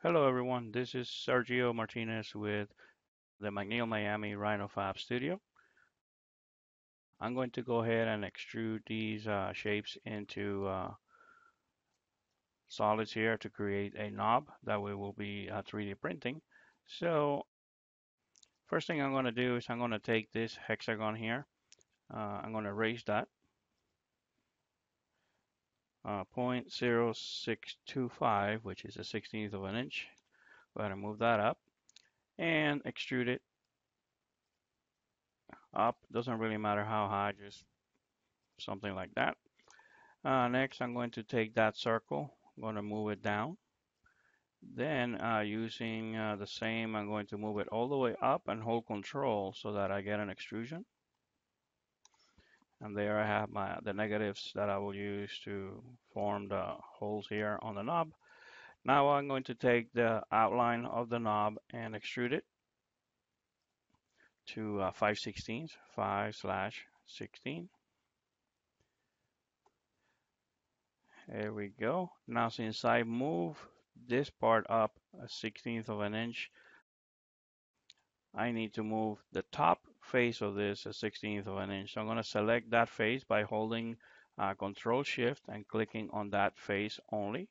Hello everyone, this is Sergio Martinez with the McNeel Miami Rhino Fab Studio. I'm going to go ahead and extrude these uh, shapes into uh, solids here to create a knob that we will be uh, 3D printing. So first thing I'm going to do is I'm going to take this hexagon here. Uh, I'm going to erase that. Uh, 0.0625, which is a 16th of an inch. Go ahead and move that up and extrude it up. Doesn't really matter how high, just something like that. Uh, next, I'm going to take that circle. I'm going to move it down. Then, uh, using uh, the same, I'm going to move it all the way up and hold control so that I get an extrusion. And there I have my the negatives that I will use to form the holes here on the knob. Now I'm going to take the outline of the knob and extrude it to uh, 5 16 5 slash 16. There we go. Now since I move this part up a 16th of an inch, I need to move the top face of this a 16th of an inch. So I'm going to select that face by holding uh, Control Shift and clicking on that face only.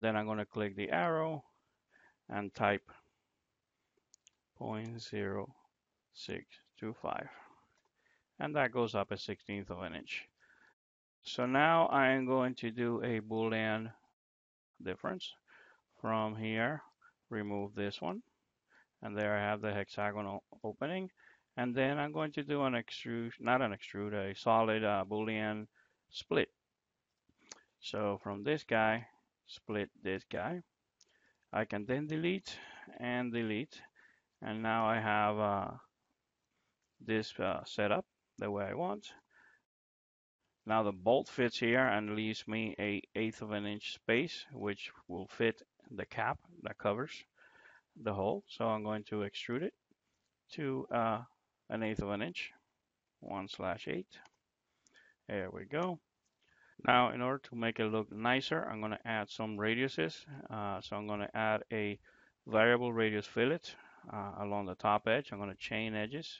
Then I'm going to click the arrow and type 0.0625 and that goes up a 16th of an inch. So now I am going to do a boolean difference from here remove this one and there I have the hexagonal opening and then I'm going to do an extrude not an extrude a solid uh, boolean split. So from this guy split this guy. I can then delete and delete. And now I have uh, this uh, set up the way I want. Now the bolt fits here and leaves me a eighth of an inch space which will fit the cap that covers the hole. So I'm going to extrude it to uh, an eighth of an inch 1 slash 8 there we go now, in order to make it look nicer, I'm going to add some radiuses. Uh, so I'm going to add a variable radius fillet uh, along the top edge. I'm going to chain edges.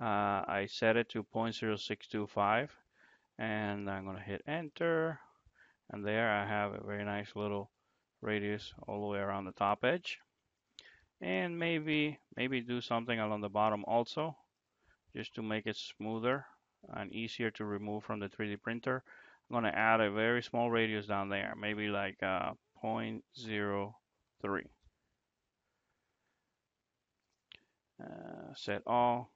Uh, I set it to 0.0625 and I'm going to hit enter. And there I have a very nice little radius all the way around the top edge. And maybe, maybe do something along the bottom also, just to make it smoother and easier to remove from the 3D printer. I'm going to add a very small radius down there, maybe like uh, 0.03. Uh, set all.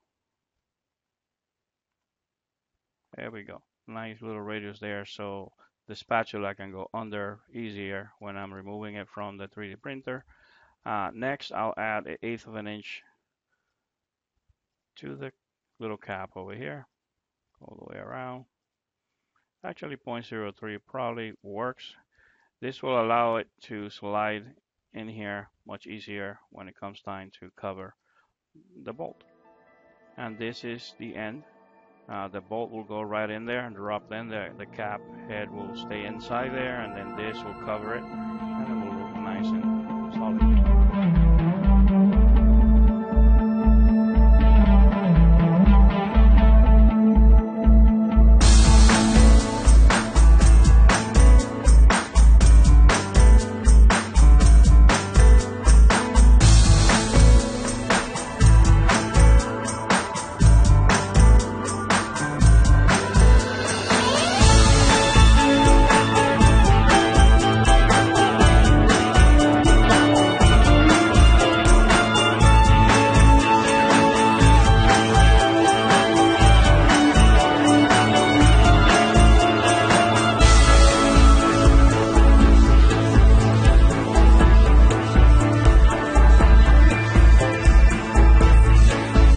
There we go. Nice little radius there so the spatula can go under easier when I'm removing it from the 3D printer. Uh, next, I'll add an eighth of an inch to the little cap over here all the way around. Actually 0.03 probably works. This will allow it to slide in here much easier when it comes time to cover the bolt. And this is the end. Uh, the bolt will go right in there and drop in there. The cap head will stay inside there and then this will cover it and it will look nice and sağlıyor.